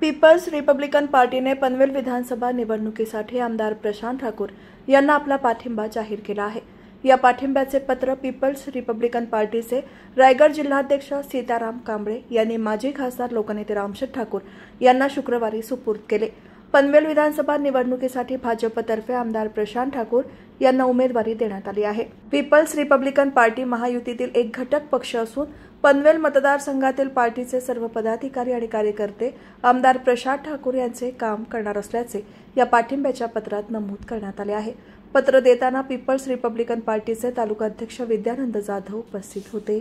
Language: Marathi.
पीपल्स रिपब्लिकन पार्टीने पनवेल विधानसभा निवडणुकीसाठी आमदार प्रशांत ठाकूर यांना आपला पाठिंबा जाहीर केला आहे. या पाठिंब्याचे पत्र पीपल्स रिपब्लिकन पार्टीचे रायगड जिल्हाध्यक्ष सीताराम कांबळे यांनी माजी खासदार लोकनेते रामशेठ ठाकूर यांना शुक्रवारी सुपूर्द केले. पनवेल विधानसभा निवडणुकीसाठी भाजपतर्फे आमदार प्रशांत ठाकूर यांना उमेदवारी देण्यात आली आहे. पीपल्स रिपब्लिकन पार्टी महायुतीतील एक घटक पक्ष असून पनवेल मतदारसंघातील पार्टीचे सर्व पदाधिकारी आणि कार्यकर्ते आमदार प्रशांत ठाकूर यांचे काम करणार असल्याचे या पाठिंब्याच्या पत्रात नमूद करण्यात आले आहे. पत्र देताना पीपल्स रिपब्लिकन पार्टीचे तालुका अध्यक्ष विद्यानंद जाधव उपस्थित होते.